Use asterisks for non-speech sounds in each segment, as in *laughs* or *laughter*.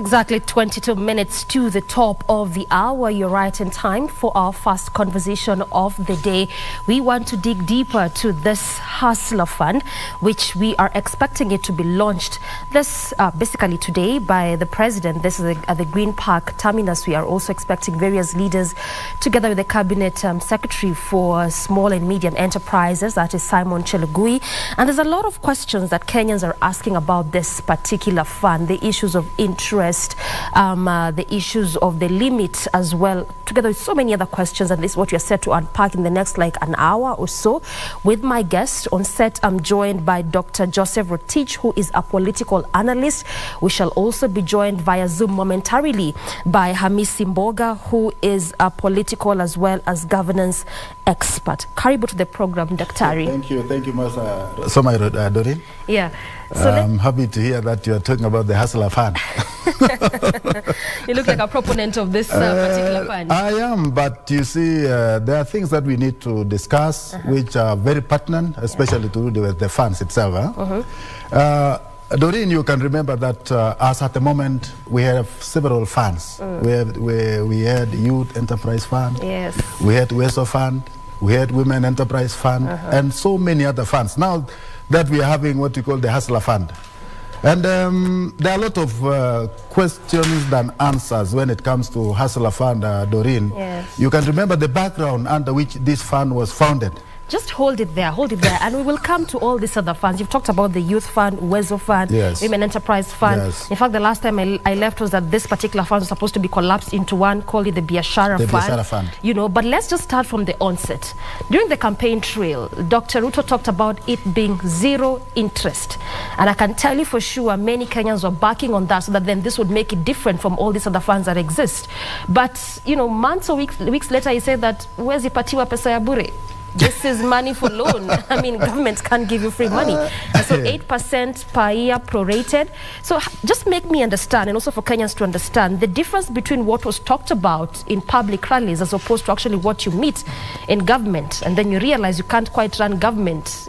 Exactly 22 minutes to the top of the hour. You're right in time for our first conversation of the day. We want to dig deeper to this Hustler Fund, which we are expecting it to be launched this uh, basically today by the president. This is at the Green Park terminus. We are also expecting various leaders, together with the cabinet um, secretary for small and medium enterprises, that is Simon Chelugui. And there's a lot of questions that Kenyans are asking about this particular fund, the issues of interest um, uh, the issues of the limit as well, together with so many other questions. And this is what you're set to unpack in the next like an hour or so. With my guest on set, I'm joined by Dr. Joseph Rotich, who is a political analyst. We shall also be joined via Zoom momentarily by Hamisi Mboga, who is a political as well as governance expert. Karibu to the program, Daktari. Thank you. Thank you, Masa Somai uh, Doreen. Yeah. So I'm happy to hear that you're talking about the Hustler Fund. *laughs* you look like a proponent of this uh, particular fund. I am, but you see, uh, there are things that we need to discuss uh -huh. which are very pertinent, especially yeah. to do with the funds itself. Huh? -huh. Uh, Doreen, you can remember that uh, as at the moment we have several funds. Mm. We, have, we, we had Youth Enterprise Fund, yes. we had Uwezo Fund, we had Women Enterprise Fund, -huh. and so many other funds. Now that we are having what we call the Hustler Fund. And um, there are a lot of uh, questions than answers when it comes to Hustler Fund, uh, Doreen. Yes. You can remember the background under which this fund was founded. Just hold it there, hold it there, and we will come to all these other funds. You've talked about the Youth Fund, Uwezo Fund, yes. Women Enterprise Fund. Yes. In fact, the last time I, I, left was that this particular fund was supposed to be collapsed into one, called it the Biashara the Fund. Biashara Fund. You know, but let's just start from the onset. During the campaign trail, Dr. Ruto talked about it being zero interest. And I can tell you for sure many Kenyans were backing on that so that then this would make it different from all these other funds that exist. But, you know, months or weeks, weeks later, he said that, where's patiwa pesa ya bure? This is money for loan. *laughs* I mean, governments can't give you free money. So 8% per year prorated. So just make me understand, and also for Kenyans to understand, the difference between what was talked about in public rallies as opposed to actually what you meet in government. And then you realize you can't quite run government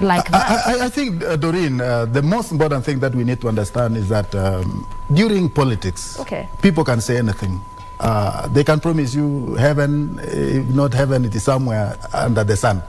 like that. I, I, I think, uh, Doreen, uh, the most important thing that we need to understand is that um, during politics, okay. people can say anything. Uh, they can promise you heaven, if not heaven, it is somewhere under the sun.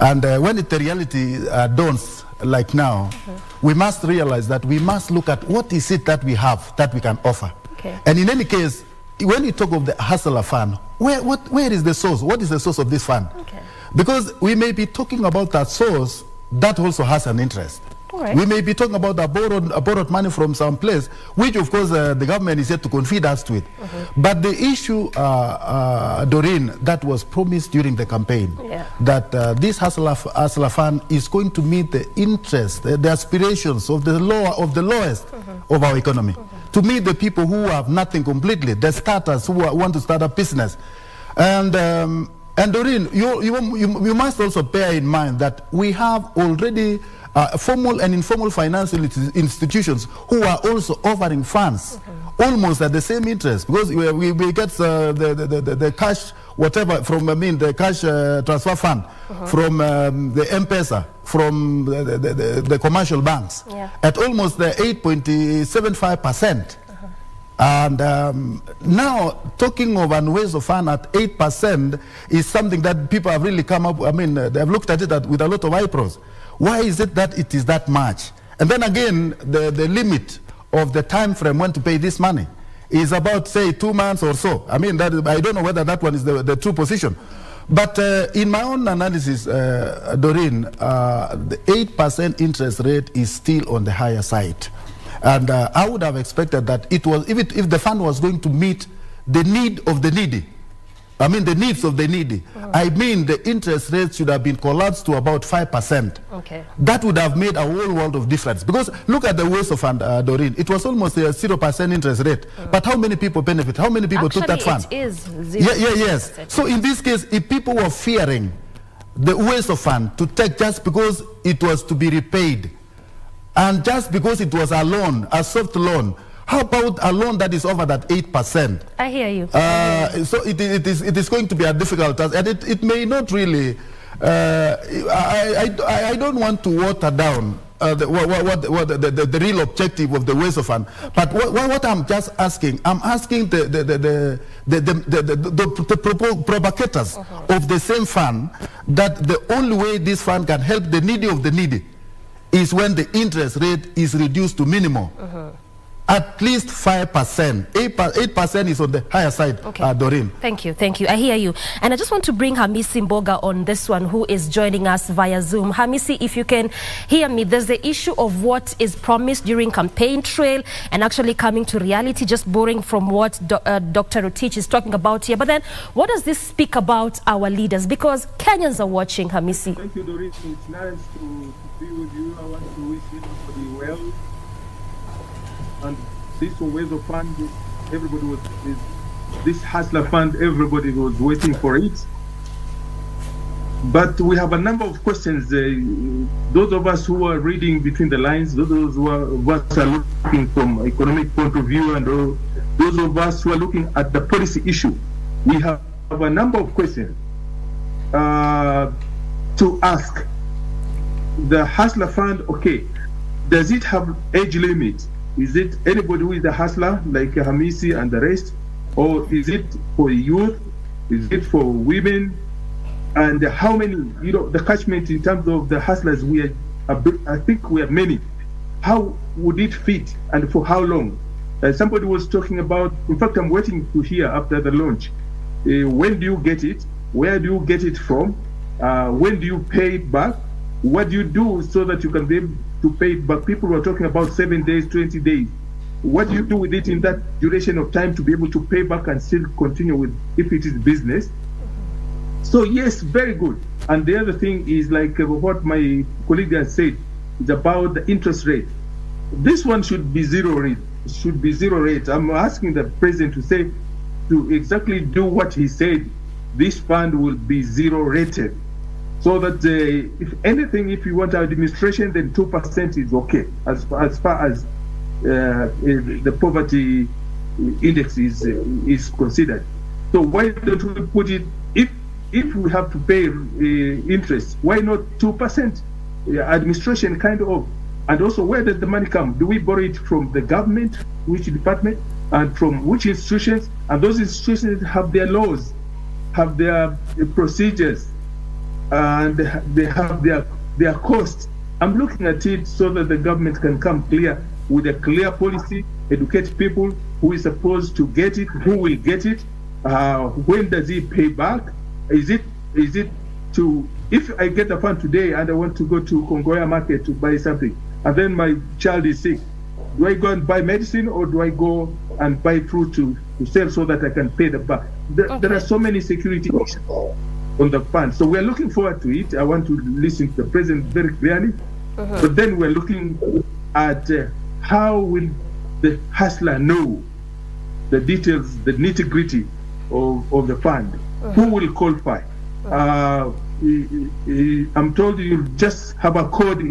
And uh, when it, the reality uh, dawns, like now, -hmm. we must realize that we must look at what is it that we have that we can offer. Okay. And in any case, when you talk of the Hustler Fund, where, what, where is the source? What is the source of this fund? Okay. Because we may be talking about that source that also has an interest. Right. We may be talking about a borrowed, a borrowed money from some place, which of course uh, the government is yet to confide us to it. Mm -hmm. But the issue, uh, uh, Doreen, that was promised during the campaign, yeah. that uh, this Hasla, Hustler Fund is going to meet the interest, the, the aspirations of the lower, of the lowest mm -hmm. of our economy, mm -hmm. to meet the people who have nothing completely, the starters who are, want to start a business. And um, and Doreen, you, you, you, you must also bear in mind that we have already uh, formal and informal financial institutions who are also offering funds mm -hmm. almost at the same interest because we, we, we get uh, the, the, the, the, cash whatever from I mean the cash uh, transfer fund mm -hmm. from um, the M-Pesa from the, the, the, commercial banks yeah. at almost the 8.75 percent. And um, now, talking of an Uwezo fund at 8% is something that people have really come up, I mean, uh, they've looked at it at, with a lot of eyebrows. Why is it that it is that much? And then again, the, the limit of the time frame when to pay this money is about, say, two months or so. I mean, that, I don't know whether that one is the, the true position. But uh, in my own analysis, uh, Doreen, uh, the 8% interest rate is still on the higher side. And uh, I would have expected that it was, if, it, if the fund was going to meet the need of the needy, I mean the needs of the needy. Oh. I mean the interest rate should have been collapsed to about 5%. Okay. That would have made a whole world of difference. Because look at the Uwezo fund, uh, Doreen. It was almost a 0% interest rate. Oh. But how many people benefit? How many people Actually, took that fund? it is zero. Yeah, yeah, yes. So in this case, if people were fearing the Uwezo fund to take just because it was to be repaid, and just because it was a loan, a soft loan, how about a loan that is over that 8%? I hear you. Uh, so it, it, is, it is going to be a difficult task, and it, it may not really. Uh, I, I, I don't want to water down uh, the, what, what, what the, the, the, real objective of the Uwezo Fund. But what, what, I'm just asking, I'm asking the, the, the, the, the, the, the provocators uh -huh. of the same fund that the only way this fund can help the needy of the needy is when the interest rate is reduced to minimum. Uh -huh at least 5%. 8%, is on the higher side, okay. Uh, Doreen. Thank you, thank you. I hear you. And I just want to bring Hamisi Mboga on this one, who is joining us via Zoom. Hamisi, if you can hear me, there's the issue of what is promised during campaign trail and actually coming to reality, just borrowing from what do, uh, Dr. Rotich is talking about here. But then, what does this speak about our leaders? Because Kenyans are watching, Hamisi. Thank you, Doreen. It's nice to, be with you. I want to wish you to be well and this Uwezo fund, everybody was, this Hustler fund, everybody was waiting for it. But we have a number of questions. Uh, those of us who are reading between the lines, those who are, of us are looking from economic point of view, and those of us who are looking at the policy issue, we have, have a number of questions uh, to ask. The Hustler Fund, okay, does it have age limit? Is it anybody who is a hustler like Hamisi and the rest? Or is it for youth? Is it for women? And how many, you know, the catchment in terms of the hustlers, we are, I think we are many. How would it fit and for how long? Uh, somebody was talking about, in fact, I'm waiting to hear after the launch. Uh, when do you get it? Where do you get it from? Uh, when do you pay it back? What do you do so that you can be to pay it, but people were talking about seven days, 20 days. What do you do with it in that duration of time to be able to pay back and still continue with if it is business? So yes, very good. And the other thing is like uh, what my colleague has said, is about the interest rate. This one should be zero rate. Should be zero rate. I'm asking the president to say to exactly do what he said. This fund will be zero rated so that uh, if anything, if you want administration, then 2% is okay as far as, far as uh, the poverty index is, uh, is considered. So why don't we put it, if, if we have to pay uh, interest, why not 2%? administration kind of, and also where does the money come? Do we borrow it from the government, which department, and from which institutions? And those institutions have their laws, have their procedures, and they have their their cost. I'm looking at it so that the government can come clear with a clear policy, educate people who is supposed to get it, who will get it, uh, when does he pay back? Is it is it to if I get a fund today and I want to go to Kongowea market to buy something, and then my child is sick, do I go and buy medicine or do I go and buy fruit to, to sell so that I can pay the back? There, okay. there are so many security issues on the fund. So we're looking forward to it. I want to listen to the president very clearly. Uh-huh. But then we're looking at uh, how will the hustler know the details, the nitty gritty of, of the fund? Uh-huh. Who will qualify? Uh, I'm told you just have a code,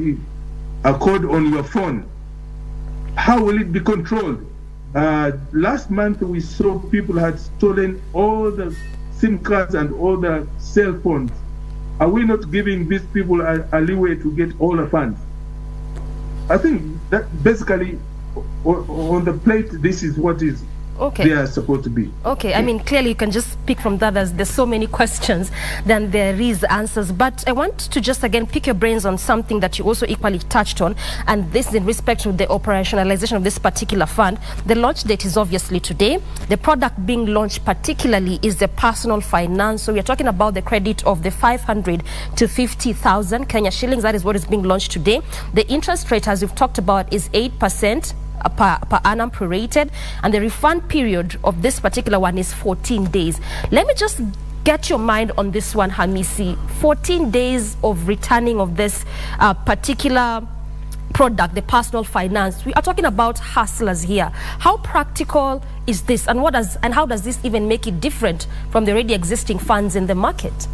a code on your phone. How will it be controlled? Uh, last month we saw people had stolen all the SIM cards and all the cell phones. Are we not giving these people a, a leeway to get all the funds? I think that basically on the plate, this is what is okay. they are supposed to be. Okay, I mean, clearly you can just speak from that. There's, there's so many questions than there is answers. But I want to just again pick your brains on something that you also equally touched on, and this is in respect to the operationalization of this particular fund. The launch date is obviously today. The product being launched particularly is the personal finance. So we are talking about the credit of the 500 to 50,000 Kenya shillings. That is what is being launched today. The interest rate, as we've talked about, is 8% per, per annum prorated, and the refund period of this particular one is 14 days. Let me just get your mind on this one, Hamisi. 14 days of returning of this uh, particular product, the personal finance. We are talking about hustlers here. How practical is this, and what does and how does this even make it different from the already existing funds in the market?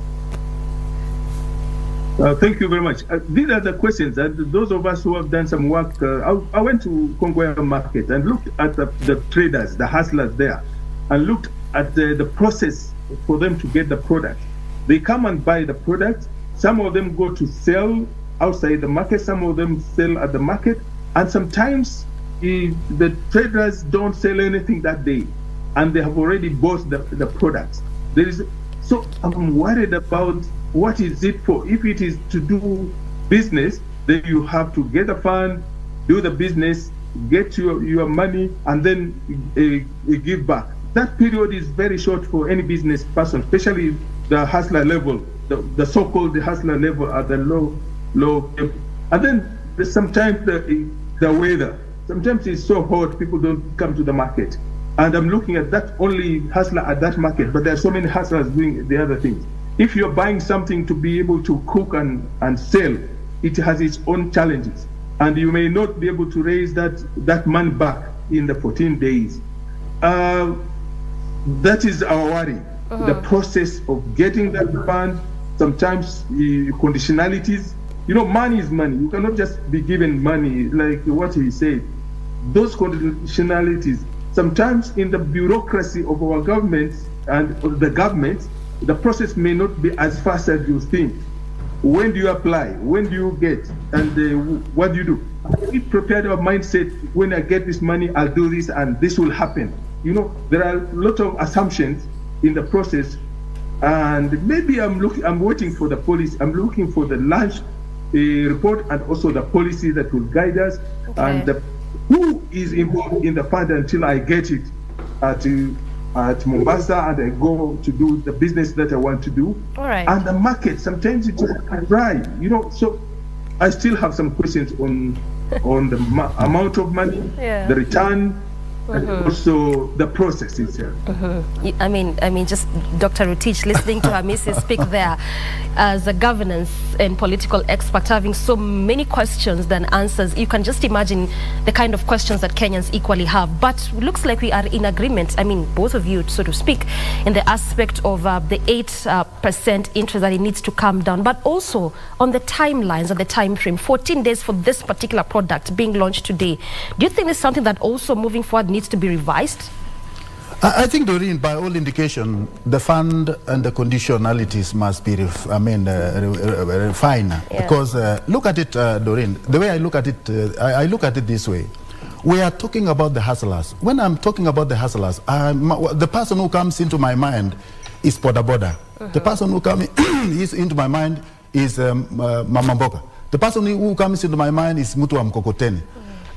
Uh, thank you very much. Uh, these are the questions that those of us who have done some work. Uh, I, I, went to Kongowea market and looked at the, the, traders, the hustlers there, and looked at the, the process for them to get the product. They come and buy the product. Some of them go to sell outside the market, some of them sell at the market, and sometimes the traders don't sell anything that day, and they have already bought the, the products. There is so I'm worried about what is it for. If it is to do business, then you have to get a fund, do the business, get your, your money, and then uh, uh, give back. That period is very short for any business person, especially the hustler level, the, the so-called the hustler level at the low, low. And then sometimes the, the weather. Sometimes it's so hot, people don't come to the market. And I'm looking at that only hustler at that market, but there are so many hustlers doing the other things. If you're buying something to be able to cook and, and sell, it has its own challenges. And you may not be able to raise that, that money back in the 14 days. Uh, that is our worry. Uh-huh. The process of getting that fund, sometimes uh, conditionalities. You know, money is money. You cannot just be given money like what he said. Those conditionalities sometimes in the bureaucracy of our government and the government, the process may not be as fast as you think. When do you apply? When do you get? And uh, what do you do? We prepared our mindset. When I get this money, I'll do this, and this will happen. You know, there are a lot of assumptions in the process, and maybe I'm looking. I'm waiting for the policy. I'm looking for the launch uh, report and also the policy that will guide us okay. and the who is involved in the fund until I get it at, at Mombasa and I go to do the business that I want to do. All right. And the market, sometimes it's dry, you know. So I still have some questions on on the amount of money, yeah. the return, and mm-hmm. also the process itself. Mm-hmm. I mean, I mean, just Dr. Rotich, listening to Hamisi *laughs* speak there as a governance and political expert, having so many questions than answers. You can just imagine the kind of questions that Kenyans equally have. But looks like we are in agreement. I mean, both of you, so to speak, in the aspect of uh, the eight uh, percent interest that it needs to come down, but also on the timelines and the time frame. 14 days for this particular product being launched today. Do you think it's something that also moving forward? Needs to be revised? I think, Doreen, by all indication, the fund and the conditionalities must be, I mean, uh, re refined. Yeah. Because uh, look at it, uh, Doreen. The way I look at it, uh, I, I, look at it this way. We are talking about the hustlers. When I'm talking about the hustlers, the person who comes into my mind is Boda Boda. -huh. The person who comes *coughs* into my mind is um, uh, Mama Mboga. The person who comes into my mind is Mutu Mkokoteni.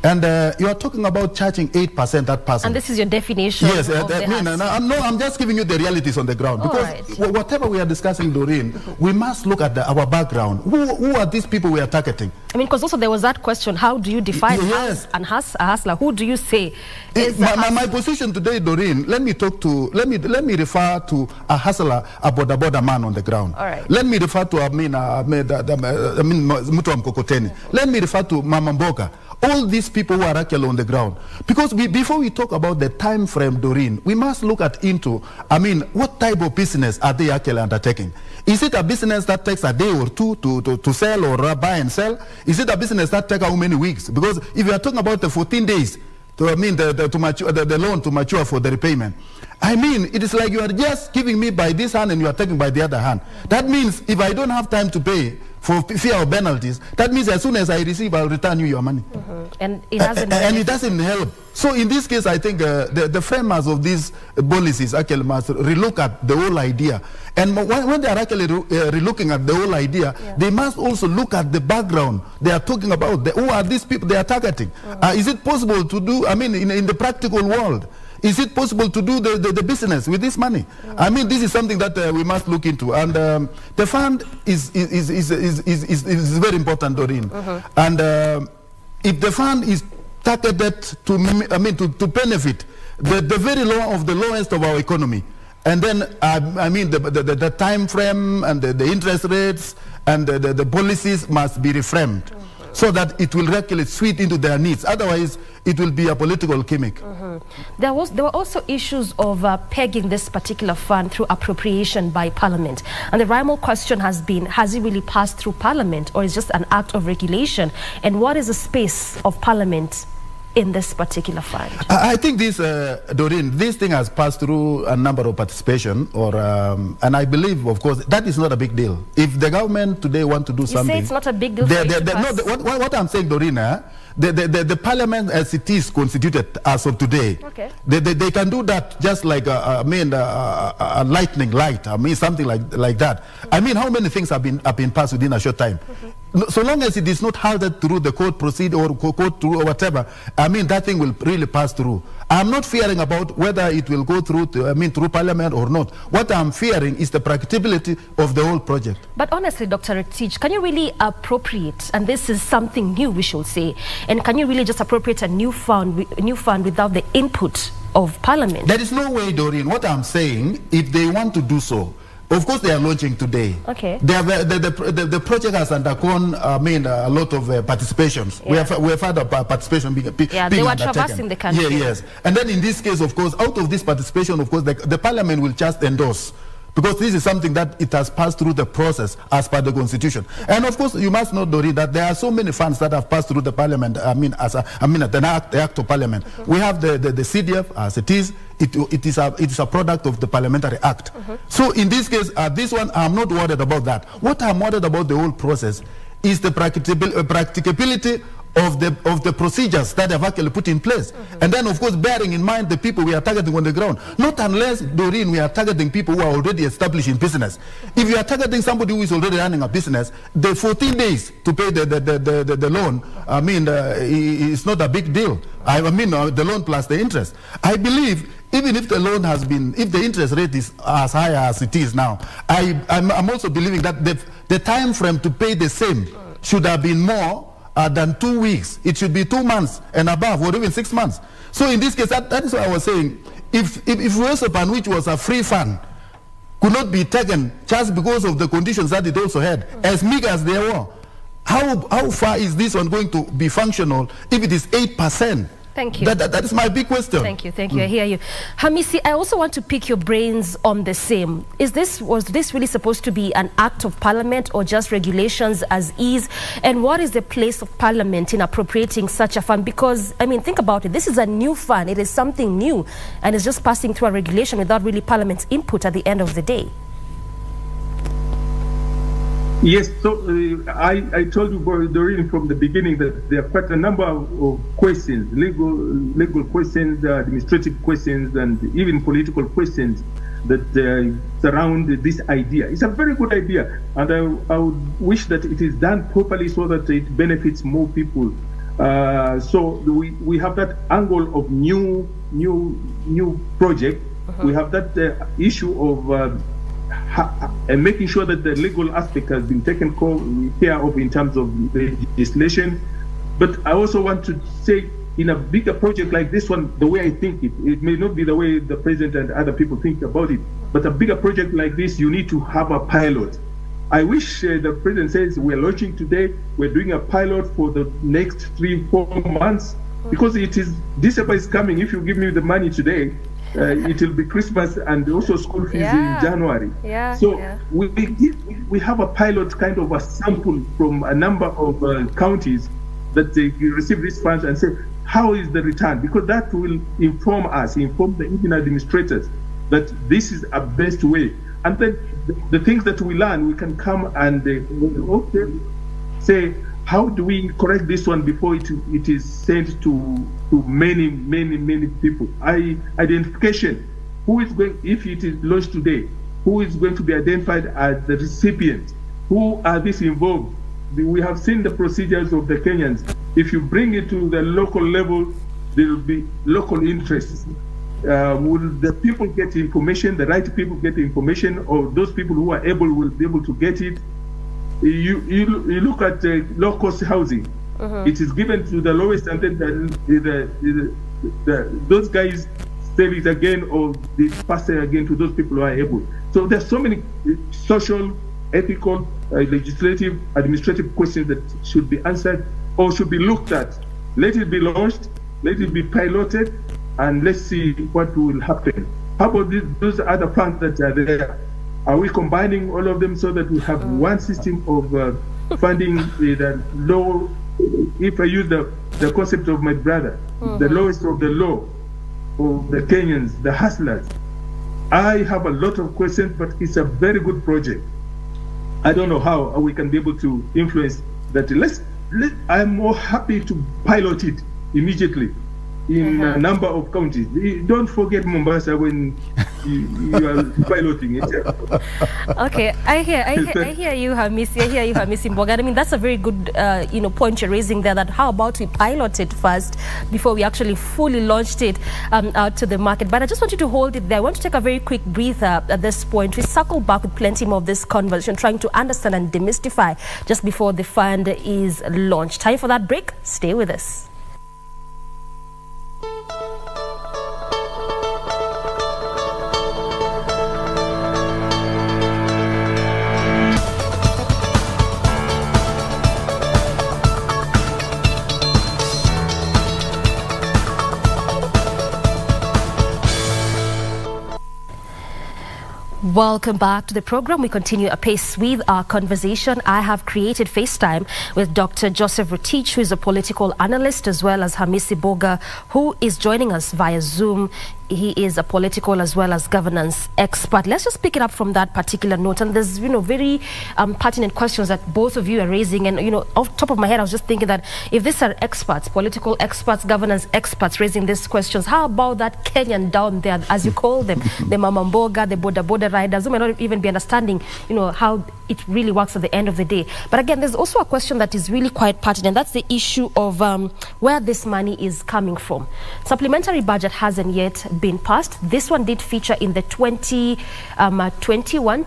And uh, you are talking about charging 8% that person. And this is your definition Yes, uh, I mean, I'm, no, I'm just giving you the realities on the ground. Because right. whatever we are discussing, Doreen, we must look at the, our background. Who, who are these people we are targeting? I mean, because also there was that question, how do you define yes. and has, a hustler? Who do you say is my, my, my, position today, Doreen, let me talk to, let me, let me refer to a hustler, a boda boda man on the ground. All right. Let me refer to, I mean, uh, I mean, Mutu Mkokoteni. Let me refer to Mama all these people who are actually on the ground. Because we, before we talk about the time frame, Doreen, we must look at into, I mean, what type of business are they actually undertaking? Is it a business that takes a day or two to, to, to sell or buy and sell? Is it a business that takes how many weeks? Because if you are talking about the 14 days, to, I mean, the, the, to mature, the, the loan to mature for the repayment, I mean, it is like you are just giving me by this hand and you are taking by the other hand. That means if I don't have time to pay, for fear of penalties. That means as soon as I receive, I'll return you your money. Mm -hmm. And it doesn't. and it doesn't help. So in this case, I think uh, the, the framers of these policies actually must relook at the whole idea. And when, when they are actually re uh, relooking at the whole idea, yeah. they must also look at the background they are talking about. The, who are these people they are targeting? Mm -hmm. uh, is it possible to do, I mean, in, in the practical world, is it possible to do the, the, the business with this money? Mm. I mean, this is something that uh, we must look into. And um, the fund is, is, is, is, is, is, is very important, Doreen. Mm -hmm. And uh, if the fund is targeted to, I mean, to, to benefit the, the very low of the lowest of our economy, and then, uh, I mean, the, the, the, time frame and the, the interest rates and the, the, the policies must be reframed. So that it will regularly suit into their needs. Otherwise, it will be a political gimmick. Mm -hmm. There, was, there were also issues of uh, pegging this particular fund through appropriation by Parliament. And the primal question has been, has it really passed through Parliament or is just an act of regulation? And what is the space of Parliament in this particular fund? I, think this, uh, Doreen, this thing has passed through a number of participation, or um, and I believe, of course, that is not a big deal. If the government today want to do You something, say it's not a big deal they- it they- to they- no, the- what, what, I'm saying, Doreen, eh, the, the, the, the parliament as it is constituted as of today, Okay. they, they, they can do that just like a, I mean, a, a, a lightning light. I mean, something like like that. I mean, how many things have been have been passed within a short time? No, So long as it is not halted through the court proceed or court through or whatever, I mean, that thing will really pass through. I'm not fearing about whether it will go through, to, I mean, through parliament or not. What I'm fearing is the practicability of the whole project. But honestly, Dr. Rotich, can you really appropriate, and this is something new, we should say, and can you really just appropriate a new fund, a new fund without the input of Parliament? There is no way, Doreen. What I'm saying, if they want to do so, of course they are launching today. Okay. They have, uh, the, the, the, the project has undergone, I mean, a lot of uh, participations. We have we have had a participation being, be, Yeah, being they were traversing the country. Yeah, yes. And then in this case, of course, out of this participation, of course, the, the parliament will just endorse. Because this is something that it has passed through the process as per the constitution. And of course, you must know, Doreen, that there are so many funds that have passed through the parliament. I mean, as a, I mean, the act, the act of parliament. We have the, the, the CDF as it is. It, it, is a, it is a product of the parliamentary act. So in this case, uh, this one, I'm not worried about that. What I'm worried about the whole process is the uh, practicability of the of the procedures that have actually put in place. And then, of course, bearing in mind the people we are targeting on the ground. Not unless, Doreen, we are targeting people who are already established in business. If you are targeting somebody who is already running a business, the 14 days to pay the, the, the, the, the, loan, I mean, uh, it's not a big deal. I mean, uh, the loan plus the interest. I believe even if the loan has been, if the interest rate is as high as it is now, I, I'm, I'm also believing that the, the time frame to pay the same should have been more uh, than two weeks. It should be two months and above, or even six months. So in this case, that, that is what I was saying. If, if, if Uwezo Fund, which was a free fund, could not be taken just because of the conditions that it also had, as meek as they were, how, how far is this one going to be functional if it is 8%? Thank you. That, that, that is my big question. Thank you, thank you. I hear you. Hamisi, I also want to pick your brains on the same. Is this was this really supposed to be an act of parliament or just regulations as is? And what is the place of parliament in appropriating such a fund? Because I mean, think about it. This is a new fund. It is something new, and it's just passing through a regulation without really parliament's input at the end of the day. Yes, so uh, I, I told you, Doreen, from the beginning that there are quite a number of, questions, legal legal questions, uh, administrative questions, and even political questions that uh, surround this idea. It's a very good idea, and I, I would wish that it is done properly so that it benefits more people. Uh, so we, we have that angle of new new new project. We have that uh, issue of uh, and making sure that the legal aspect has been taken care of in terms of legislation. But I also want to say, in a bigger project like this one, the way I think it, it may not be the way the president and other people think about it, but a bigger project like this, you need to have a pilot. I wish uh, the president says we're launching today, we're doing a pilot for the next three, four months, because it is December is coming. If you give me the money today, uh, it will be Christmas and also school fees Yeah. in January. Yeah, So yeah. we, we give- we have a pilot kind of a sample from a number of uh, counties that they receive these funds and say how is the return because that will inform us, inform the even administrators that this is a best way. And then the, the things that we learn, we can come and uh, okay, say how do we correct this one before it it is sent to to many many many people. I identification. Who is going if it is launched today who is going to be identified as the recipient? Who are these involved? We have seen the procedures of the kenyans. If you bring it to the local level there will be local interests uh, will the people get information the right people get information or those people who are able will be able to get it you you, you look at uh, low cost housing. It is given to the lowest and then the, the, the, the, those guys save it again or they pass it again to those people who are able. So there's so many uh, social ethical uh, legislative administrative questions that should be answered or should be looked at. Let it be launched let it be piloted and let's see what will happen. How about these, those other funds that are there are we combining all of them so that we have one system of uh, *laughs* funding the low? If I use the, the concept of my brother, the lowest of the low, of the Kenyans, the hustlers. I have a lot of questions, but it's a very good project. I don't know how we can be able to influence that. Let's. Let, I'm more happy to pilot it immediately in a number of counties. Don't forget Mombasa when you, you are piloting it. *laughs* Okay, I hear, I hear, I hear you, Hamisi. I hear you, Hamisi Mboga. I mean, that's a very good, uh, you know, point you're raising there. That how about we pilot it first before we actually fully launched it um, out to the market? But I just want you to hold it there. I want to take a very quick breather at this point. We circle back with plenty more of this conversation, trying to understand and demystify just before the fund is launched. Time for that break. Stay with us. Welcome back to the program. We continue apace with our conversation. I have created FaceTime with Dr. Joseph Rotich, who is a political analyst, as well as Hamisi Mboga, who is joining us via Zoom. He is a political as well as governance expert. Let's just pick it up from that particular note. And there's, you know, very um, pertinent questions that both of you are raising. And, you know, off top of my head, I was just thinking that if these are experts, political experts, governance experts raising these questions, how about that Kenyan down there, as you call them, *laughs* the Mamamboga, the Boda Boda riders, who may not even be understanding, you know, how it really works at the end of the day. But again, there's also a question that is really quite pertinent. That's the issue of um, where this money is coming from. Supplementary budget hasn't yet been passed. This one did feature in the 2021 um, uh,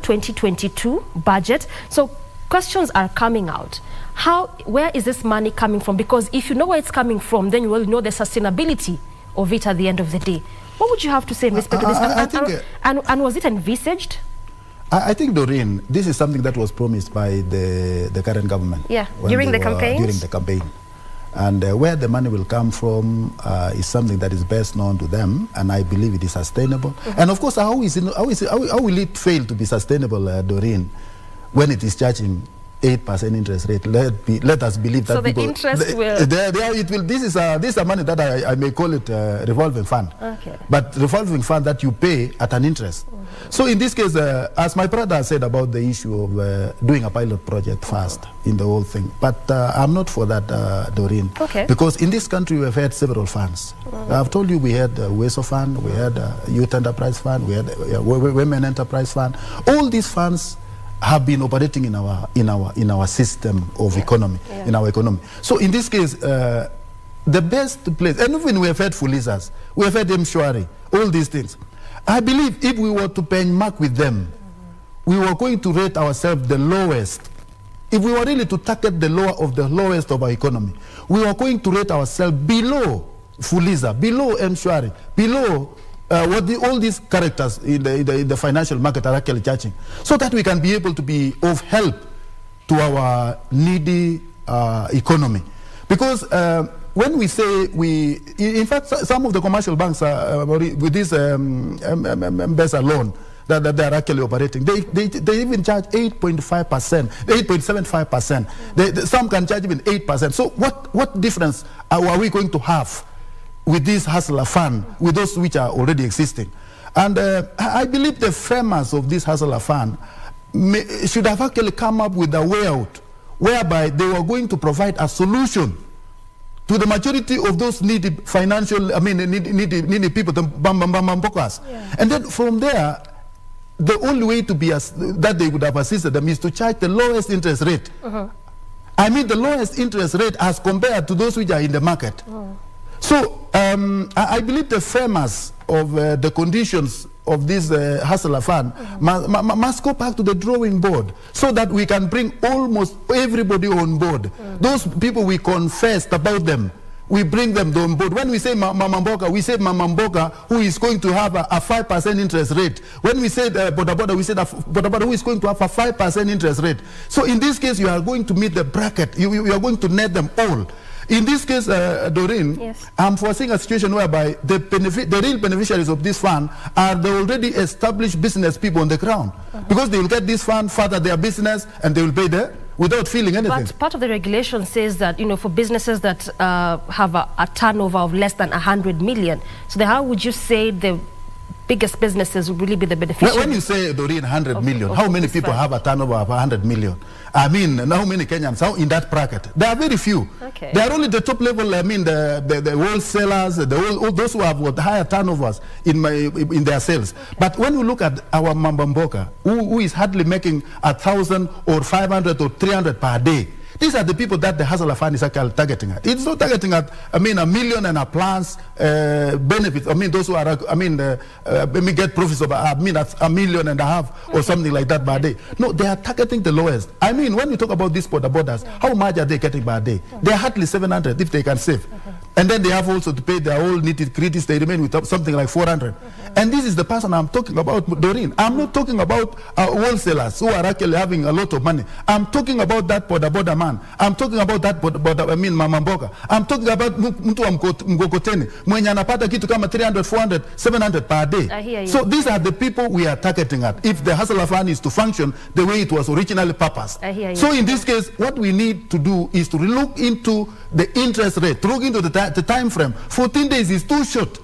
2022 budget. So questions are coming out. How, where is this money coming from? Because if you know where it's coming from, then you will know the sustainability of it at the end of the day. What would you have to say in respect to this? I- I- I And- think, and, uh, and, and was it envisaged? I, I think, Doreen, this is something that was promised by the, the current government. Yeah, during the were- campaigns? During the campaign. And uh, where the money will come from uh, is something that is best known to them, and I believe it is sustainable. Mm-hmm. And of course, how, is it, how, is it, how, how will it fail to be sustainable, uh, Doreen, when it is charging 8% interest rate? Let, be, let us believe that So the people, interest the- will- there- there it will, this, is a, this is a money that I, I may call it a revolving fund. Okay. But revolving fund that you pay at an interest. So in this case, uh, as my brother said about the issue of uh, doing a pilot project first in the whole thing, but uh, I'm not for that, uh, Doreen. Okay. Because in this country we have had several funds. I've told you we had uh, Uwezo Fund, we had uh, Youth Enterprise Fund, we had uh, yeah, Wo- Wo- Women Enterprise Fund. All these funds have been operating in our in our in our system of economy, Yeah. in our economy. So in this case. Uh, the best place, and even we have had Fulizas, we have had Mshwari, all these things. I believe if we were to benchmark with them, we were going to rate ourselves the lowest. If we were really to target the lower of the lowest of our economy, we were going to rate ourselves below Fuliza, below Mshwari, below uh, what the, all these characters in the, in, the, in the financial market are actually charging, so that we can be able to be of help to our needy uh, economy. Because uh, when we say we, in fact, some of the commercial banks are, uh, with this um, M-Pesa loan that, that they are actually operating, they, they, they even charge 8.5%, 8.75%. They, they- some can charge even 8%. So what, what difference are we going to have with this hustler fund, with those which are already existing? And uh, I believe the framers of this hustler fund may, should have actually come up with a way out whereby they were going to provide a solution to the majority of those needy financial, I mean, needy, needy, needy people, the bam, bam, bam, bam, bokers. And then from there, the only way to be as, that they would have assisted them is to charge the lowest interest rate. I mean, the lowest interest rate as compared to those which are in the market. So um, I, I believe the framers of uh, the conditions of this uh, hustler fund mu- mu- must go back to the drawing board so that we can bring almost everybody on board. Those people we confessed about them. We bring them on board. When we say Ma- Mama Mboga, we say Mama Mboga who is going to have a, a 5% interest rate. When we say uh, Boda Boda, we say that Boda Boda who is going to have a 5% interest rate. So in this case, you are going to meet the bracket. You, you you are going to net them all. In this case, uh, Doreen, Yes. I'm foreseeing a situation whereby the, benefit, the real beneficiaries of this fund are the already established business people on the ground. Because they will get this fund, further their business, and they will pay the without feeling anything. But part of the regulation says that, you know, for businesses that uh, have a, a turnover of less than 100 million, so then how would you say the biggest businesses would really be the beneficiaries? When, you say, Doreen, 100 Of- million, how many people have a turnover of 100 million? I mean, how many Kenyans how in that bracket? There are very few. Okay. They are only the top level, I mean, the, the, the wholesalers, the, all, all those who have got higher turnovers in, my, in their sales. But when you look at our Mamamboga, who, who is hardly making a thousand or 500 or 300 per day, these are the people that the Hustler Fund is actually targeting at. It's not targeting at, I mean, a million and a plus uh, benefits. I mean, those who are, I mean, uh, uh, get profits of, I mean, a million and a half or something like that per day. No, they are targeting the lowest. I mean, when you talk about these boda bodas, how much are they getting per day? They are hardly 700 if they can save. And then they have also to pay their whole needed gritties. They remain with something like 400. And this is the person I'm talking about, Doreen. I'm not talking about uh, wholesalers who are actually having a lot of money. I'm talking about that boda boda man. I'm talking about that boda, boda I mean mama mboga. I'm talking about mtu wa mko- mkokoteni mwenye anapata kitu kama 300, 400, 700 per day. I hear you. So these are the people we are targeting at. If the hustler fund is to function the way it was originally purposed. I hear you. So in this case, what we need to do is to look into the interest rate, look into the, ti- the time frame. 14 days is too short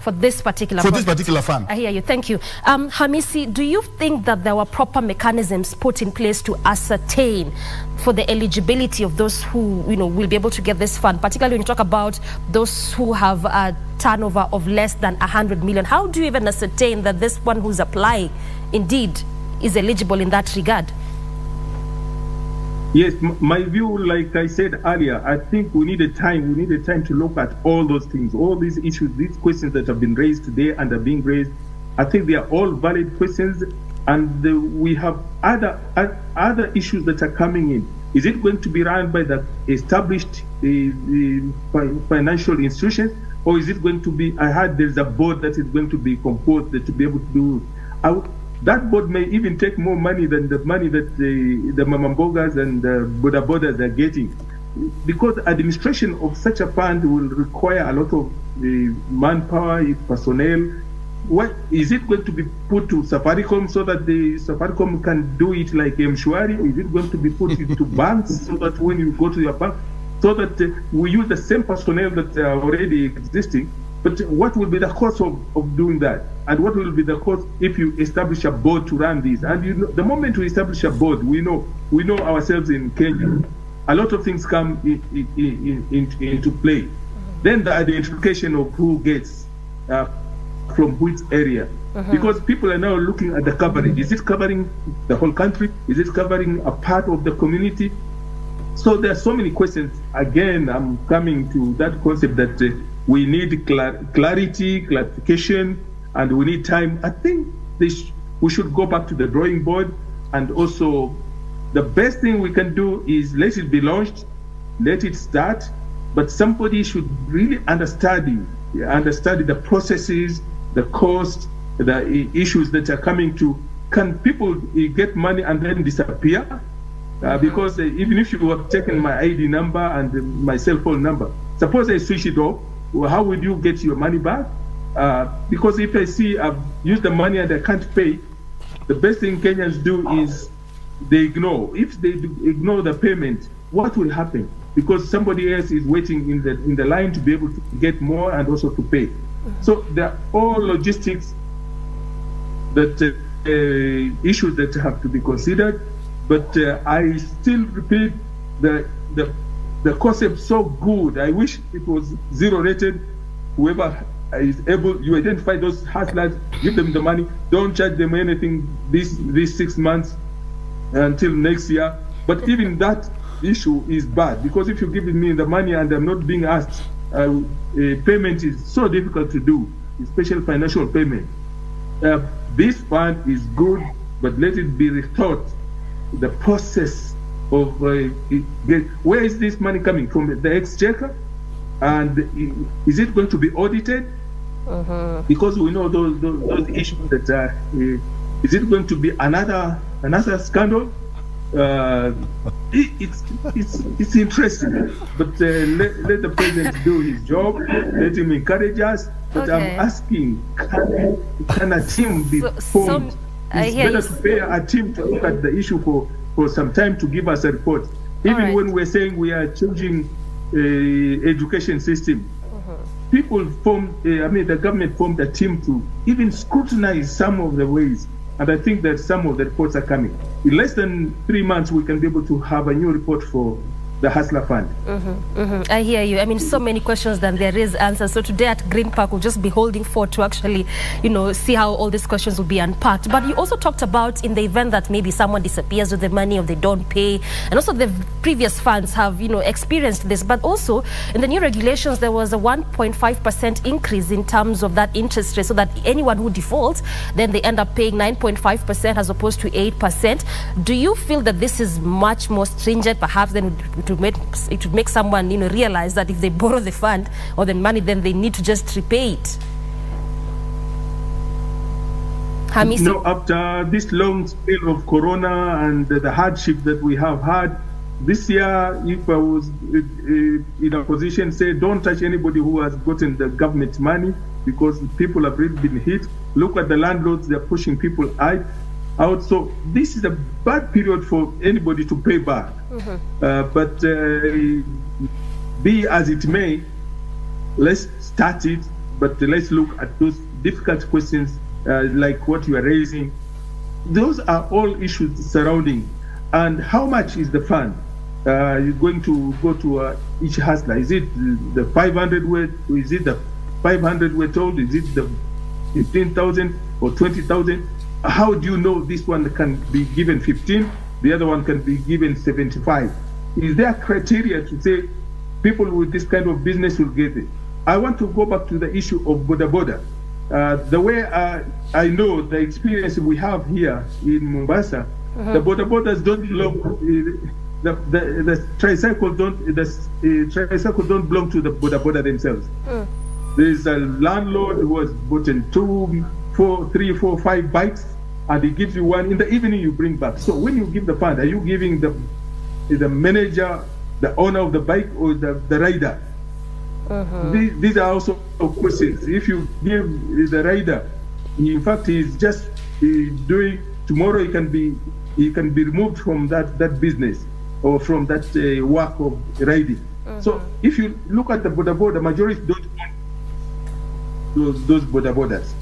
for this particular for this particular fund. I hear you. Thank you. Um, Hamisi, do you think that there were proper mechanisms put in place to ascertain for the eligibility of those who, you know, will be able to get this fund, particularly when you talk about those who have a turnover of less than 100 million? How do you even ascertain that this one who's applying indeed is eligible in that regard? Yes, my view, like I said earlier, I think we need a time. We need a time to look at all those things, all these issues, these questions that have been raised today and are being raised. I think they are all valid questions, and uh, we have other uh, other issues that are coming in. Is it going to be run by the established uh, uh, financial institutions, or is it going to be? I heard there's a board that is going to be composed to be able to do. I that board may even take more money than the money that the, the Mamambogas and the Boda Bodas are getting. Because administration of such a fund will require a lot of uh, manpower, personnel. What is it going to be put to Safaricom so that the Safaricom can do it like Mshwari? Is it going to be put into *laughs* banks so that when you go to your bank, so that uh, we use the same personnel that are already existing? But what will be the cost of, of doing that? And what will be the cost if you establish a board to run this? And you know, the moment we establish a board, we know we know ourselves in Kenya. A lot of things come in, in, in, in, into play. Then the identification of who gets uh, from which area. Because people are now looking at the coverage. Is it covering the whole country? Is it covering a part of the community? So there are so many questions. Again, I'm coming to that concept that uh, we need clar- clarity, clarification, and we need time. I think this, we should go back to the drawing board, and also the best thing we can do is let it be launched, let it start, but somebody should really understand it, understand the processes, the cost, the i- issues that are coming to. Can people uh, get money and then disappear? Uh, because uh, even if you have taken my ID number and uh, my cell phone number, suppose I switch it off, well, how would you get your money back? Uh, because if I see I've used the money and I can't pay, the best thing Kenyans do is they ignore. If they do ignore the payment, what will happen? Because somebody else is waiting in the in the line to be able to get more and also to pay. So there are all logistics that uh, uh, issues that have to be considered. But uh, I still repeat the the the concept so good. I wish it was zero rated. Whoever is able, you identify those hustlers, give them the money. Don't charge them anything this these six months until next year. But even that issue is bad because if you give me the money and I'm not being asked, uh, payment is so difficult to do, especially financial payment. Uh, this fund is good, but let it be rethought. The process of uh, it where is this money coming from? The exchequer, and is it going to be audited? Because we know those those, those issues that uh, uh, is it going to be another another scandal? Uh, it, it's it's it's interesting, but uh, let, let the president do his job. Let him encourage us. But Okay. I'm asking, can, can a team be So- formed? some- I it's better to pay a team to look at the issue for for some time to give us a report. Even right. when we're saying we are changing uh, education system, people formed, uh, I mean, the government formed a team to even scrutinize some of the ways. And I think that some of the reports are coming. In less than three months, we can be able to have a new report for the Hustler Fund. Mhm, I hear you. I mean, so many questions than there is answers. So today at Green Park, we'll just be holding forth to actually, you know, see how all these questions will be unpacked. But you also talked about in the event that maybe someone disappears with the money or they don't pay, and also the previous funds have, you know, experienced this. But also in the new regulations, there was a 1.5% increase in terms of that interest rate, so that anyone who defaults, then they end up paying 9.5% as opposed to 8%. Do you feel that this is much more stringent, perhaps, than it would make it would make someone, you know, realize that if they borrow the fund or the money, then they need to just repay it? Hamisi? No, after this long spell of Corona and the hardship that we have had, this year, if I was uh, uh, in a position, say, don't touch anybody who has gotten the government money because people have really been hit. Look at the landlords, they're pushing people out. Out. So this is a bad period for anybody to pay back. Uh, but uh, be as it may, let's start it, but let's look at those difficult questions uh, like what you are raising. Those are all issues surrounding. And how much is the fund? Uh, you're going to go to uh, each hustler. Is it the 500 weight? Is it the 500 we're told? Is it the 15,000 or 20,000? How do you know this one can be given 15, the other one can be given 75? Is there a criteria to say people with this kind of business will get it? I want to go back to the issue of Boda Boda. Uh, the way I, I know the experience we have here in Mombasa, the Boda Bodas don't belong, uh, the, the, the tricycle don't, the uh, tricycle don't belong to the Boda Boda themselves. There is a landlord who has bought in two, four, three, four, five bikes, and he gives you one. In the evening, you bring back. So when you give the fund, are you giving the the manager, the owner of the bike, or the, the rider? These, these are also questions. If you give the rider, in fact, he's just uh, doing tomorrow. He can be he can be removed from that that business or from that uh, work of riding. So if you look at the boda boda, majority don't own those those boda bodas.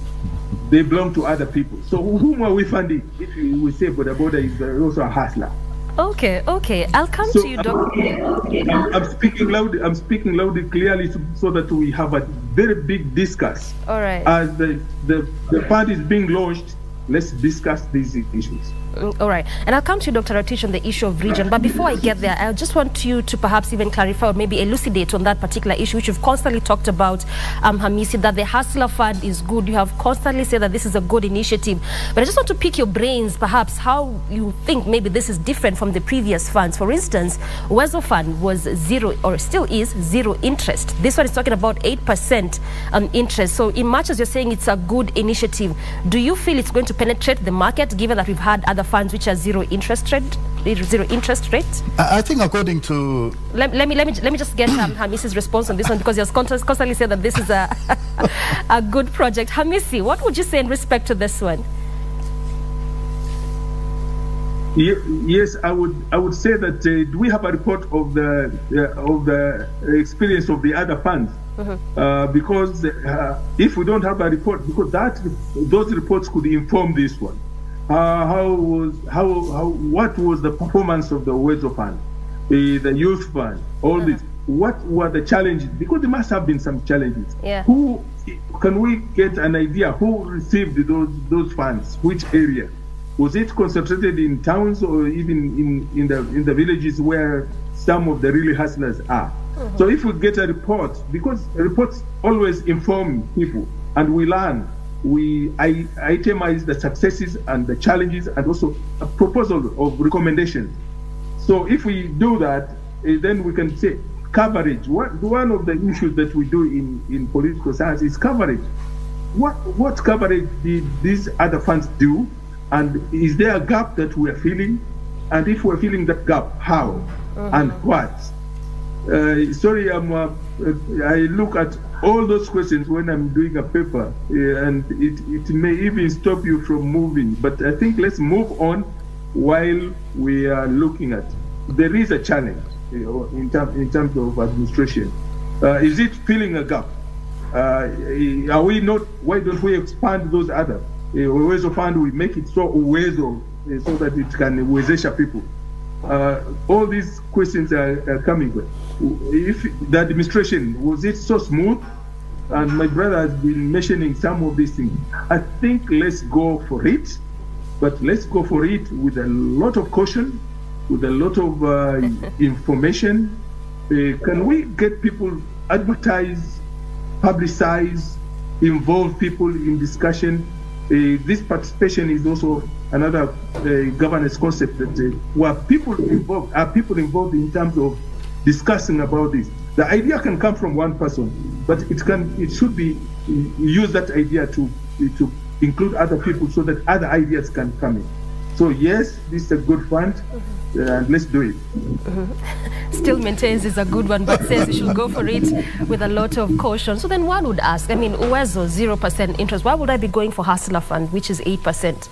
They belong to other people. So whom are we funding? If we we say boda boda is uh, also a hustler. Okay, okay. I'll come So to you, Doctor. I'm- I'm speaking loud. I'm speaking loudly, clearly, so, so that we have a very big discuss. All right. As the, the the fund is being launched, let's discuss these issues. All right. And I'll come to you, Dr. Rotich, on the issue of region. But before I get there, I just want you to perhaps even clarify or maybe elucidate on that particular issue, which you've constantly talked about, um, Hamisi, that the Hustler Fund is good. You have constantly said that this is a good initiative. But I just want to pick your brains, perhaps, how you think maybe this is different from the previous funds. For instance, Uwezo Fund was zero, or still is zero interest. This one is talking about 8% um, interest. So, in much as you're saying it's a good initiative, do you feel it's going to penetrate the market, given that we've had other funds which are zero interest rate? Zero interest rate. I I think according to Let, let me let me let me just get um, Hamisi's response on this one because he has constantly, constantly said that this is a *laughs* a good project. Hamisi, what would you say in respect to this one? Yes, I would. I would say that uh, do we have a report of the uh, of the experience of the other funds? Uh, because uh, if we don't have a report, because that those reports could inform this one. Uh, how was how, how what was the performance of the Uwezo Fund, the, the Youth Fund, all this? What were the challenges? Because there must have been some challenges. Yeah. Who can we get an idea who received those those funds? Which area? Was it concentrated in towns or even in, in the in the villages where some of the really hustlers are? So if we get a report, because reports always inform people and we learn, we I, itemize the successes and the challenges and also a proposal of recommendations. So if we do that, eh, then we can say coverage. What one of the issues that we do in, in political science is coverage. What what coverage did these other funds do? And is there a gap that we are filling? And if we're filling that gap, how and what? Uh, sorry, I'm, uh, I look at all those questions when I'm doing a paper, uh, and it, it may even stop you from moving. But I think let's move on while we are looking at, there is a challenge you know, in, term, in terms of administration. Uh, is it filling a gap? Uh, are we not, why don't we expand those other? Uh, ways of fund, we make it so uh, so that it can wezesha people. Uh, all these questions are, are coming. If the administration, was it so smooth? And my brother has been mentioning some of these things. I think let's go for it, but let's go for it with a lot of caution, with a lot of uh, *laughs* information. Uh, can we get people advertise, publicize, involve people in discussion? Uh, this participation is also another uh, governance concept that uh, where people involved are people involved in terms of discussing about this. The idea can come from one person, but it can it should be use that idea to to include other people so that other ideas can come in. So yes, this is a good fund, uh, and let's do it. Mm-hmm. *laughs* Still maintains it's a good one, but says you should go for it with a lot of caution. So then one would ask, I mean, Uwezo, 0% interest. Why would I be going for Hustler Fund, which is 8%?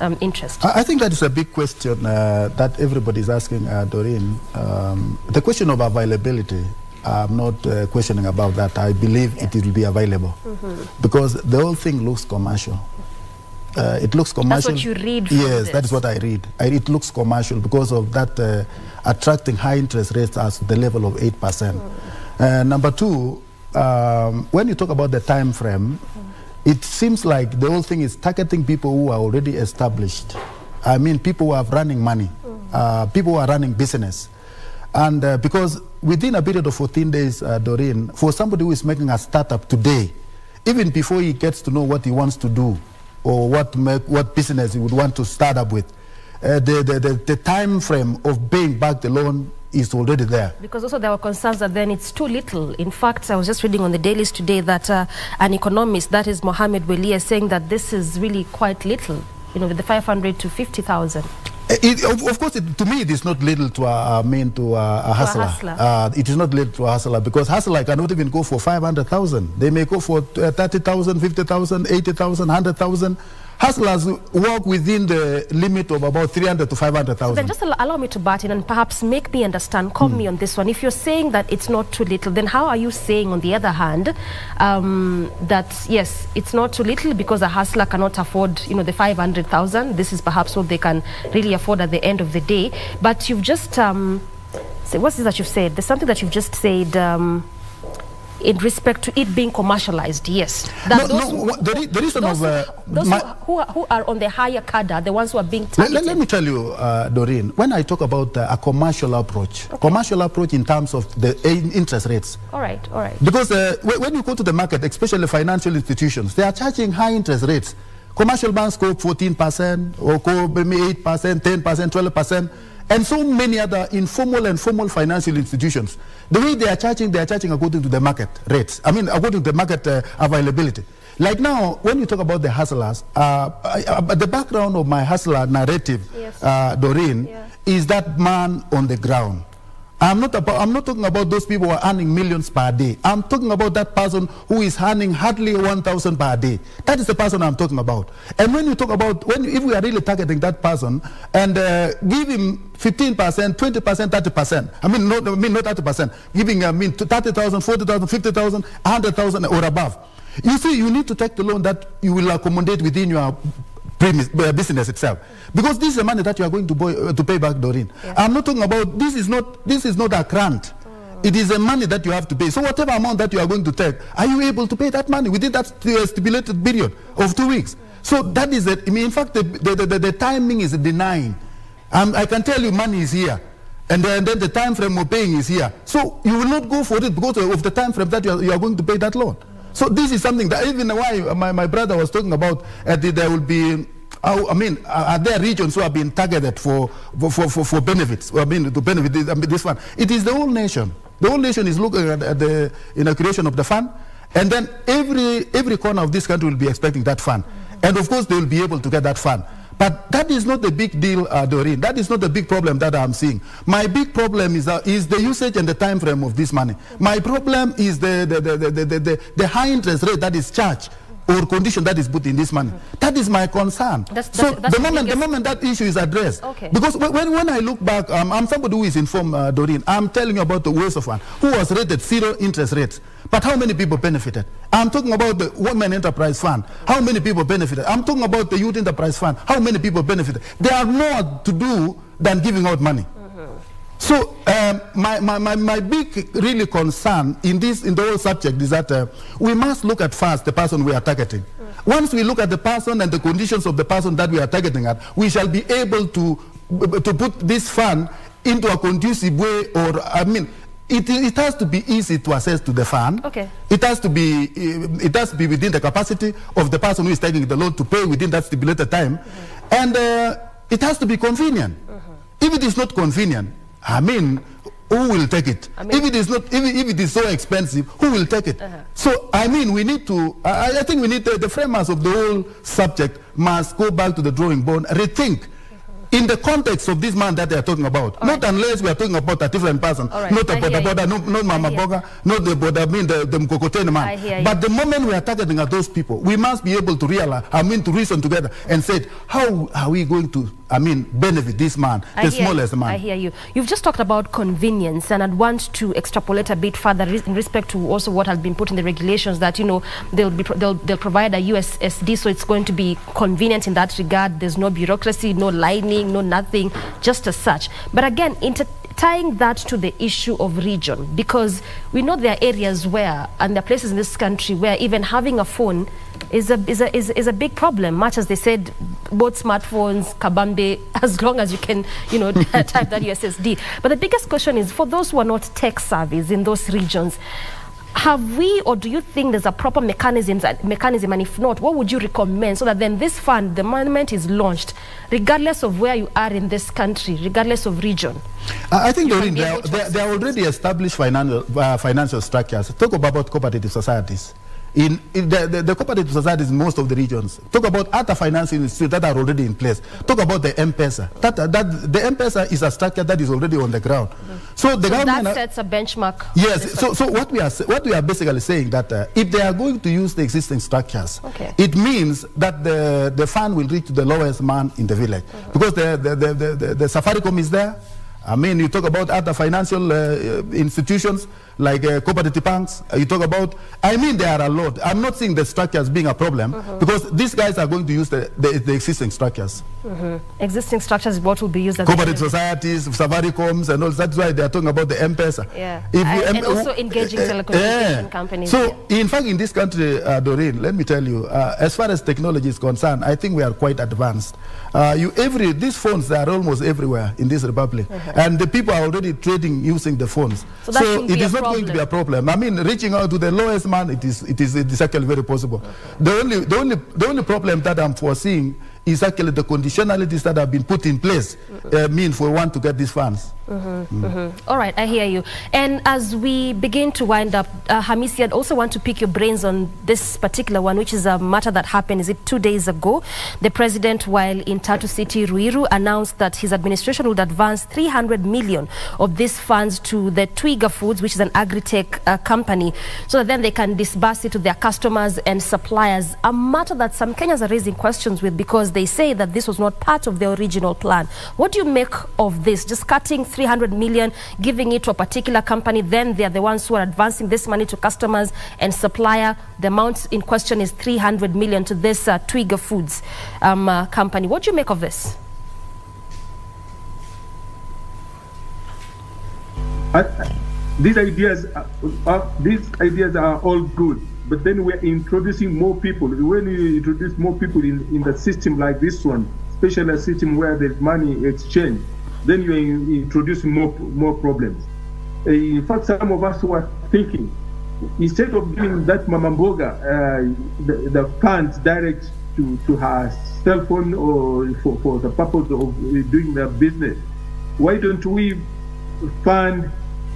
Um, interest? I think that is a big question uh, that everybody is asking, uh, Doreen. Um, the question of availability I'm not uh, questioning about that. I believe yeah. it will be available mm -hmm. because the whole thing looks commercial. Uh, it looks commercial. That's what you read. yes, that is what I read. I, it looks commercial because of that uh, attracting high interest rates at the level of eight percent. Mm. number two, um, when you talk about the time frame. It seems like the whole thing is targeting people who are already established. I mean, people who are running money, uh, people who are running business. And uh, because within a period of 14 days, uh, Doreen, for somebody who is making a startup today, even before he gets to know what he wants to do or what, make, what business he would want to start up with, uh, the, the, the, the time frame of paying back the loan is already there. Because also there were concerns that then it's too little. In fact, I was just reading on the dailies today that uh, an economist, that is Mohamed Welia, saying that this is really quite little, you know, with the 500 to 50,000. It, of, of, course, it, to me, it is not little to a, mean to a, a hustler. To a hustler. Uh, it is not little to a hustler because hustler cannot even go for 500,000. They may go for uh, 30,000, 50,000, 80,000, 100,000 hustlers work within the limit of about 300 to 500,000. Then just allow me to butt in and perhaps make me understand, call mm. me on this one. If you're saying that it's not too little, then how are you saying on the other hand um, that yes, it's not too little because a hustler cannot afford, you know, the 500,000. This is perhaps what they can really afford at the end of the day. But you've just, um, say, what's this that you've said? There's something that you've just said. Um, in respect to it being commercialized, yes. That no, no, the, the reason those, of... Uh, those who, are, who are on the higher cadre, the ones who are being targeted. Let, let me tell you, uh, Doreen, when I talk about uh, a commercial approach, okay. commercial approach in terms of the interest rates. All right, all right. Because uh, when you go to the market, especially financial institutions, they are charging high interest rates. Commercial banks go 14% or go maybe 8%, 10%, 12% and so many other informal and formal financial institutions. The way they are charging, they are charging according to the market rates. I mean, according to the market uh, availability. Like now, when you talk about the hustlers, uh, uh, the background of my hustler narrative, yes. Uh, Doreen, yeah. is that man on the ground. I'm not, about, I'm not talking about those people who are earning millions per day. I'm talking about that person who is earning hardly 1,000 per day. That is the person I'm talking about. And when you talk about, when if we are really targeting that person and uh, give him 15%, 20%, 30%, I mean, not, I mean, not 30%, giving, I mean, 30,000, 40,000, 50,000, 100,000 or above. You see, you need to take the loan that you will accommodate within your business itself. Because this is the money that you are going to, boy, uh, to pay back, Doreen. Yeah. I'm not talking about, this is not, this is not a grant. Mm. It is a money that you have to pay. So whatever amount that you are going to take, are you able to pay that money within that uh, stipulated period of two weeks? So that is it. I mean, in fact, the, the, the, the timing is denying. Um, I can tell you money is here. And then, then, the time frame of paying is here. So you will not go for it because of the time frame that you are, you are going to pay that loan. So this is something that even why my, my brother was talking about, uh, there will be I mean, are there regions who are being targeted for, for, for, for benefits? I mean, to benefit this, I mean, this one. It is the whole nation. The whole nation is looking at, at the inauguration of the fund, and then every, every corner of this country will be expecting that fund. And of course, they will be able to get that fund. But that is not the big deal, uh, Doreen. That is not the big problem that I'm seeing. My big problem is, uh, is the usage and the time frame of this money. My problem is the, the, the, the, the, the, the high interest rate that is charged or condition that is put in this money. That is my concern. That's- so that's- that's the moment the moment that issue is addressed, Okay. because when, when, when I look back, um, I'm somebody who is informed, uh, Doreen. I'm telling you about the Uwezo Fund who was rated zero interest rates. But how many people benefited? I'm talking about the Women Enterprise Fund. How many people benefited? I'm talking about the Youth Enterprise Fund. How many people benefited? They are more to do than giving out money. So um, my, my, my, my big really concern in this in the whole subject is that uh, we must look at first the person we are targeting. Once we look at the person and the conditions of the person that we are targeting at, we shall be able to to put this fund into a conducive way, or I mean. It, it has to be easy to access to the fund. Okay. It has to be it has to be within the capacity of the person who is taking the loan to pay within that stipulated time, and uh, it has to be convenient. If it is not convenient, I mean, who will take it? I mean- if it is not, if, if it is so expensive, who will take it? Uh-huh. So I mean, we need to. I, I think we need to, the framers of the whole subject must go back to the drawing board, rethink. In the context of this man that they are talking about, not unless we are talking about a different person, All right, not a boda boda, not, not mama mboga, not the boda, I mean the, the hear man. But the moment we are targeting at those people, we must be able to realize, I mean, to reason together and say, how are we going to, I mean, benefit this man, I the hear, smallest man? I hear you. You've just talked about convenience, and I'd want to extrapolate a bit further in respect to also what has been put in the regulations that you know they'll be pro- they'll, they'll provide a USSD, so it's going to be convenient in that regard. There's no bureaucracy, no lining, no nothing, just as such. But again, inter- tying that to the issue of region, because we know there are areas where, and there are places in this country where even having a phone is a, is a, is, is a big problem. Much as they said, both smartphones, kabambe, *laughs* as long as you can, you know, *laughs* type that USSD. But the biggest question is for those who are not tech savvy in those regions, have we or do you think there's a proper mechanisms, mechanism and if not what would you recommend so that then this fund the moment is launched regardless of where you are in this country regardless of region I think Doreen, able to there, there are already established financial, uh, financial structures. Talk about cooperative societies. In, in the, the, the cooperative societies in most of the regions. Talk about other financing institutes that are already in place. Talk about the M-Pesa. That, that, the M-Pesa is a structure that is already on the ground. So the so government... that sets a benchmark Yes. So, so what we are what we are basically saying that uh, if they are going to use the existing structures, Okay. it means that the the fund will reach the lowest man in the village because the the, the, the, the the Safaricom is there. I mean, you talk about other financial uh, uh, institutions like uh, cooperative banks. uh, you talk about. I mean, there are a lot. I'm not seeing the structures being a problem because these guys are going to use the, the, the existing structures. existing structures is what will be used as Cooperative societies, Safaricoms, and all. That's why they are talking about the M-Pesa. Yeah. If And- you- and also engaging telecommunication companies, So, in fact, in this country, uh, Doreen, let me tell you, uh, as far as technology is concerned, I think we are quite advanced. Uh, you every these phones they are almost everywhere in this republic, and the people are already trading using the phones. So that shouldn't it be a not going to be a problem. I mean, reaching out to the lowest man, it is it is it is actually very possible. The only the only the only problem that I'm foreseeing is actually the conditionalities that have been put in place uh, mean for one to get these funds. All right, I hear you. And as we begin to wind up, uh, Hamisi, I'd also want to pick your brains on this particular one, which is a matter that happened, is it two days ago? The president, while in Tatu City, Ruiru, announced that his administration would advance 300 million of these funds to the Twiga Foods, which is an agri-tech uh, company, so that then they can disburse it to their customers and suppliers. A matter that some Kenyans are raising questions with because they say that this was not part of the original plan. What do you make of this? Just cutting 300 million, giving it to a particular company, then they are the ones who are advancing this money to customers and supplier. The amount in question is 300 million to this uh, Twiga Foods um, uh, company. What do you make of this? I- these ideas, are, these ideas are all good, but then we're introducing more people. When you introduce more people in, in the system like this one, especially a system where there's money exchange, then you're introducing more more problems. Uh, in fact, some of us were thinking, instead of giving that Mama Mboga uh, the, the funds direct to, to her cell phone or for, for the purpose of uh, doing their business, why don't we fund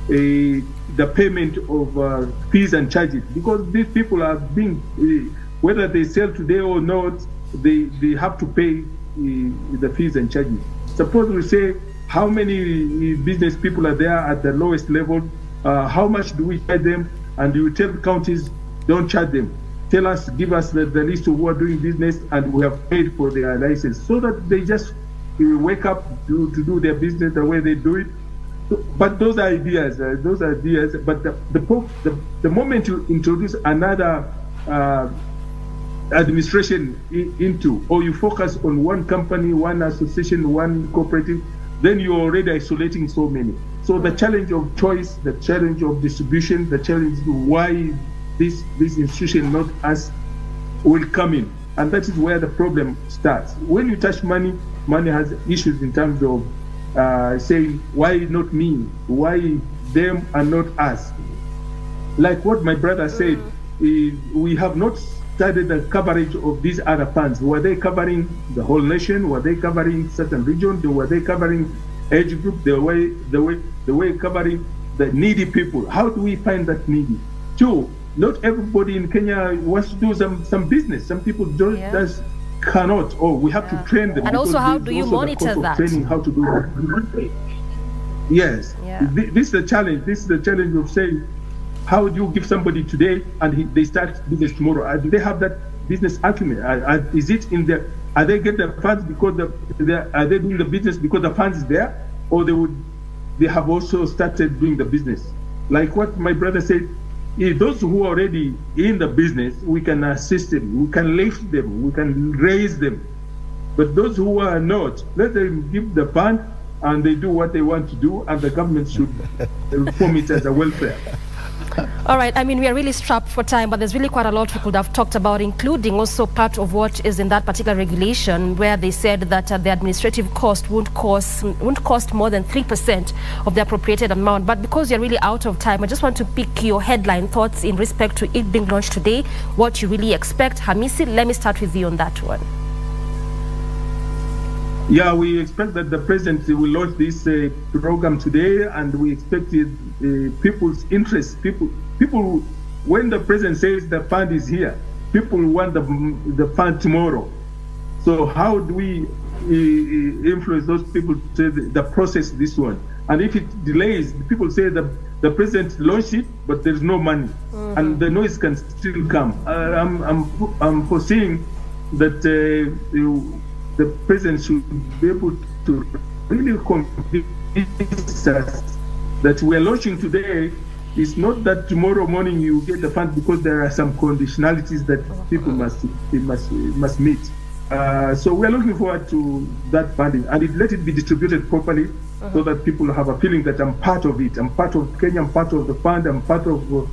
the payment of uh, fees and charges? Because these people are being, uh, whether they sell today or not, they, they have to pay uh, the fees and charges. Suppose we say how many business people are there at the lowest level, uh, how much do we charge them, and you tell the counties don't charge them. tell us, give us the, the list of who are doing business, and we have paid for their license, so that they just wake up to, to do their business the way they do it. But those ideas, uh, those ideas, but the, the, the, the moment you introduce another uh, administration into, or you focus on one company, one association, one cooperative, then you're already isolating so many. So the challenge of choice, the challenge of distribution, the challenge why this this institution, not us, will come in, and that is where the problem starts. When you touch money, money has issues in terms of uh, saying why not me, why them and not us. Like what my brother said, mm. we have not studied the coverage of these other funds. Were they covering the whole nation? Were they covering certain regions? Were they covering age group? The way the way the way covering the needy people. How do we find that needy? Two, not everybody in Kenya wants to do some, some business. Some people just, yeah. just cannot. Oh, we have yeah. to train them. And also, how do you monitor that? Training how to do that. Yes, yeah. this is the challenge. This is the challenge of saying how do you give somebody today and he, they start business tomorrow? Uh, do they have that business acumen? Uh, uh, is it in the? Are they getting the funds because the, are they doing the business because the funds is there, or they would they have also started doing the business? Like what my brother said, if those who are already in the business, we can assist them, we can lift them, we can raise them. But those who are not, let them give the fund and they do what they want to do, and the government should uh, reform it as a welfare. All right. I mean, we are really strapped for time, but there's really quite a lot we could have talked about, including also part of what is in that particular regulation, where they said that uh, the administrative cost won't cost won't cost more than three percent of the appropriated amount. But because you're really out of time, I just want to pick your headline thoughts in respect to it being launched today. What you really expect, Hamisi? Let me start with you on that one. Yeah, we expect that the president will launch this uh, program today, and we expect it, uh, people's interest. People, people, when the president says the fund is here, people want the the fund tomorrow. So how do we uh, influence those people to the, the, process this one? And if it delays, people say that the president launched it, but there's no money, mm-hmm. and the noise can still come. Uh, I'm, I'm, I'm foreseeing that uh, the president should be able to really convince us that we are launching today is not that tomorrow morning you get the fund because there are some conditionalities that people must must must meet. Uh, so we are looking forward to that funding and it, let it be distributed properly uh-huh. so that people have a feeling that I'm part of it. I'm part of Kenya. I'm part of the fund. I'm part of, uh,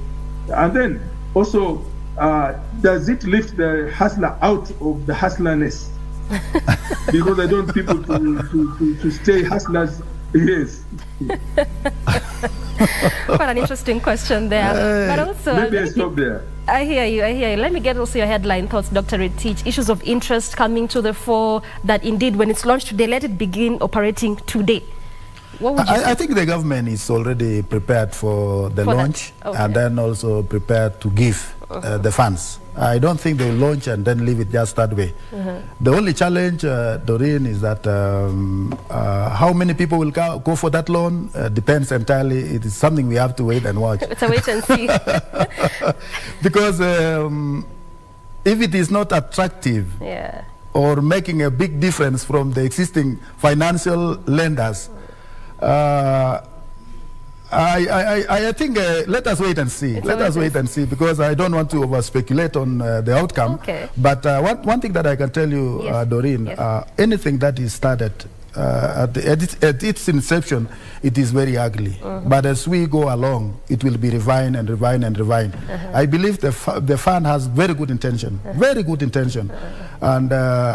and then also, uh, does it lift the hustler out of the hustlerness? *laughs* because I don't people to, to, to, to stay hustlers. Yes. *laughs* Quite an interesting question there. Uh, but also, maybe I stop there. I hear you, I hear you. Let me get also your headline thoughts, Dr. Rotich. Issues of interest coming to the fore that indeed when it's launched today, let it begin operating today. What would you I, I think the government is already prepared for the for launch okay. and then also prepared to give uh, the funds. I don't think they'll launch and then leave it just that way. Uh-huh. The only challenge, uh, Doreen, is that um, uh, how many people will go, go for that loan uh, depends entirely. It is something we have to wait and watch. it's a wait and see. *laughs* because um, if it is not attractive yeah. or making a big difference from the existing financial lenders, uh, I, I, I think uh, let us wait and see. It's let us wait and see because I don't want to over speculate on uh, the outcome. Okay. But uh, one, one thing that I can tell you, yes. Uh, Doreen, yes. Uh, anything that is started uh, at, the, at, its, at, its, inception, it is very ugly. -huh. But as we go along, it will be refined and refined and refined. -huh. I believe the, the fund has very good intention, -huh. very good intention. Uh-huh. And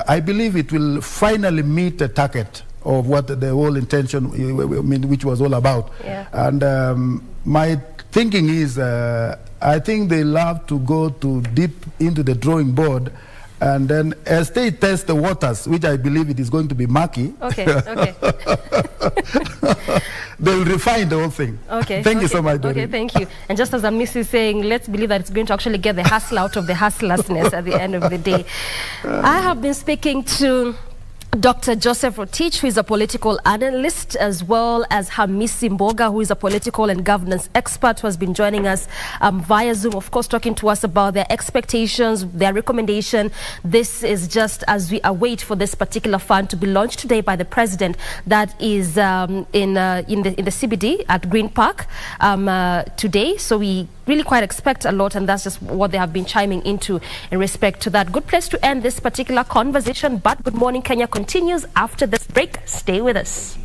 I believe it will finally meet the target of what the whole intention, I mean, which was all about. Yeah. And um, my thinking is, uh, I think they love to go to deep into the drawing board and then as they test the waters, which I believe it is going to be murky. Okay, okay. *laughs* they'll refine the whole thing. Okay. Thank okay. you so much, Okay, thank you. And just as Hamisi is saying, let's believe that it's going to actually get the hustle out of the hustlerlessness at the end of the day. *laughs* I have been speaking to Dr. Joseph Rotich, who is a political analyst, as well as Hamisi Mboga, who is a political and governance expert, who has been joining us um, via Zoom, of course, talking to us about their expectations, their recommendation. This is just as we await for this particular fund to be launched today by the president. That is um, in uh, in the in the CBD at Green Park um, uh, today. So we really quite expect a lot, and that's just what they have been chiming into in respect to that. Good place to end this particular conversation, but Good Morning Kenya continues after this break. Stay with us.